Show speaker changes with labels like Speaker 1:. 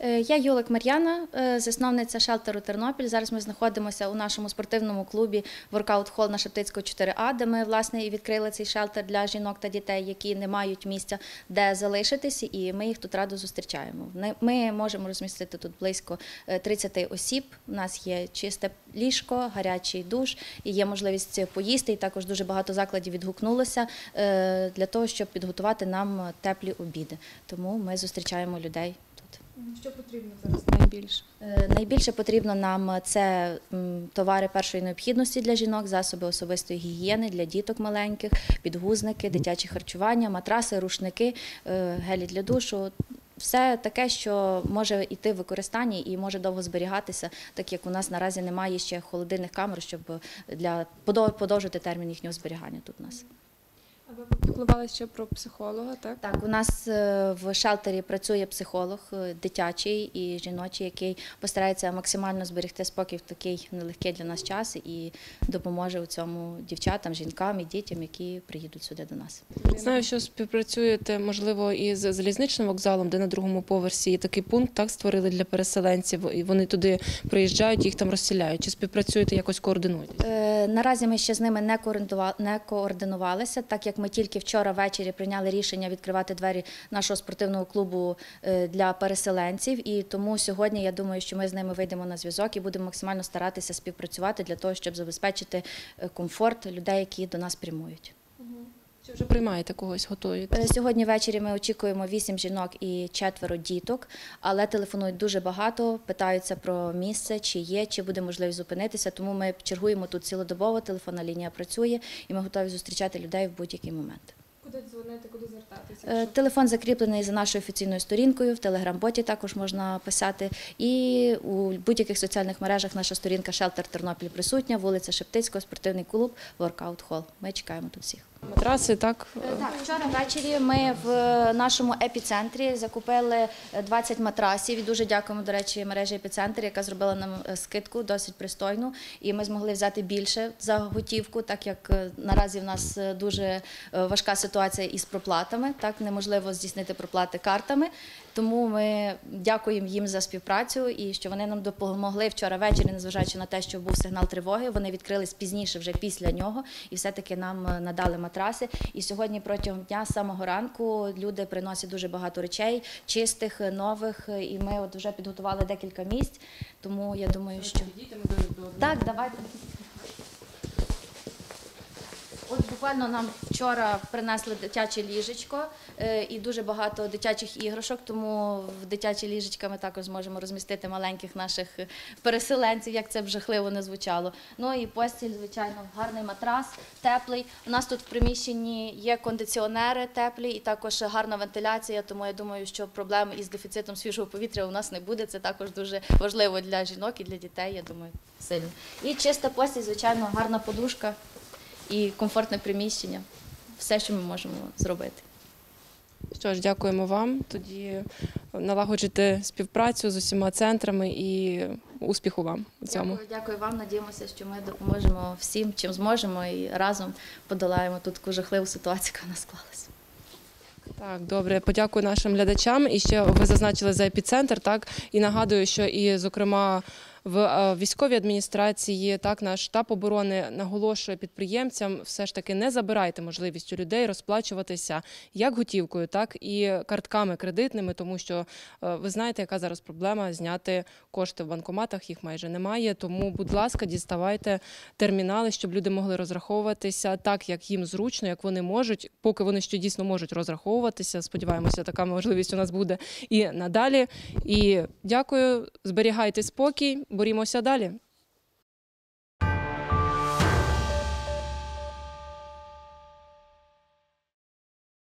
Speaker 1: Е, Я Юлик Мар'яна, е, засновниця шелтеру Тернопіль. Зараз ми знаходимося у нашому спортивному клубі Воркаут Хол на Шептицького 4А, де ми власне і відкрили цей шелтер для жінок та дітей, які не мають місця, де залишитися, і ми їх тут радо зустрічаємо. Ми можемо розмістити тут близько е, 30 осіб. У нас є чисте ліжко, гарячий душ, і є можливість поїсти. І також дуже багато закладів відгукнулося е, для того, щоб підготувати нам теплі обіди. Тому ми зустрічаємо людей.
Speaker 2: Що потрібно зараз найбільше?
Speaker 1: Е, Найбільше потрібно нам це товари першої необхідності для жінок, засоби особистої гігієни для діток маленьких, підгузники, дитячі харчування, матраси, рушники, е, гелі для душу. Все таке, що може йти в використання і може довго зберігатися, так як у нас наразі немає ще холодильних камер, щоб для подов- подовжити термін їхнього зберігання тут у нас.
Speaker 2: А ви піклувалися ще про психолога, так?
Speaker 1: Так, у нас е, в шелтері працює психолог е, дитячий і жіночий, який постарається максимально зберегти спокій в такий нелегкий для нас час і допоможе у цьому дівчатам, жінкам і дітям, які приїдуть сюди до нас.
Speaker 3: Знаю, що співпрацюєте, можливо, із залізничним вокзалом, де на другому поверсі є такий пункт так створили для переселенців, і вони туди приїжджають, їх там розселяють. Чи співпрацюєте якось координуєте?
Speaker 1: Е, Наразі ми ще з ними не координува- не координувалися, так як ми тільки вчора ввечері прийняли рішення відкривати двері нашого спортивного клубу е, для переселенців. І тому сьогодні я думаю, що ми з ними вийдемо на зв'язок і будемо максимально старатися співпрацювати для того, щоб забезпечити е, комфорт людей, які до нас прямують.
Speaker 3: Чи вже приймаєте когось, готуєте?
Speaker 1: Сьогодні ввечері ми очікуємо вісім жінок і четверо діток, але телефонують дуже багато, питаються про місце, чи є, чи буде можливість зупинитися. Тому ми чергуємо тут цілодобово, телефонна лінія працює, і ми готові зустрічати людей в будь-який момент.
Speaker 2: Куди дзвонити, куди звертатися?
Speaker 1: Е, Телефон закріплений за нашою офіційною сторінкою. В телеграм-боті також можна писати. І у будь-яких соціальних мережах наша сторінка Шелтер Тернопіль присутня, вулиця Шептицького, спортивний клуб, воркаут хол. Ми чекаємо тут всіх.
Speaker 3: Матраси, так?
Speaker 1: Так, вчора ввечері ми в нашому епіцентрі закупили 20 матрасів. І дуже дякуємо, до речі, мережі епіцентр, яка зробила нам е, скидку досить пристойну. І ми змогли взяти більше за готівку, так як е, наразі в нас е, дуже е, важка ситуація із проплатами. Так неможливо здійснити проплати картами. Тому ми дякуємо їм за співпрацю і що вони нам допомогли вчора ввечері, незважаючи на те, що був сигнал тривоги. Вони відкрились пізніше вже після нього, і все-таки нам е, надали матраси. І сьогодні протягом дня з самого ранку люди приносять дуже багато речей, чистих, е, нових. е, І ми от вже підготували декілька місць. Тому я думаю, що так, давайте. От буквально нам вчора принесли дитяче ліжечко е, і дуже багато дитячих іграшок, тому в дитячі ліжечка ми також зможемо розмістити маленьких наших переселенців, як це б жахливо не звучало. Ну і постіль, звичайно, гарний матрас, теплий. У нас тут в приміщенні є кондиціонери теплі і також гарна вентиляція, тому я думаю, що проблем із дефіцитом свіжого повітря у нас не буде. Це також дуже важливо для жінок і для дітей, я думаю, сильно. І чиста постіль, звичайно, гарна подушка і комфортне приміщення. Все, що ми можемо зробити.
Speaker 3: Що ж, дякуємо вам. Тоді налагоджуйте співпрацю з усіма центрами і успіху вам у цьому.
Speaker 1: Дякую, дякую вам. Надіємося, що ми допоможемо всім, чим зможемо, і разом подолаємо тут таку жахливу ситуацію, яка нас склалася.
Speaker 3: Так, добре, подякую нашим глядачам. І ще ви зазначили за епіцентр. Так і нагадую, що і зокрема в е, військовій адміністрації так наш штаб оборони наголошує підприємцям, все ж таки не забирайте можливість у людей розплачуватися як готівкою, так і картками кредитними, тому що е, ви знаєте, яка зараз проблема зняти кошти в банкоматах. Їх майже немає. Тому, будь ласка, діставайте термінали, щоб люди могли розраховуватися так, як їм зручно, як вони можуть, поки вони ще дійсно можуть розраховуватися. Сподіваємося, така можливість у нас буде і надалі. І дякую, зберігайте спокій, борімося далі.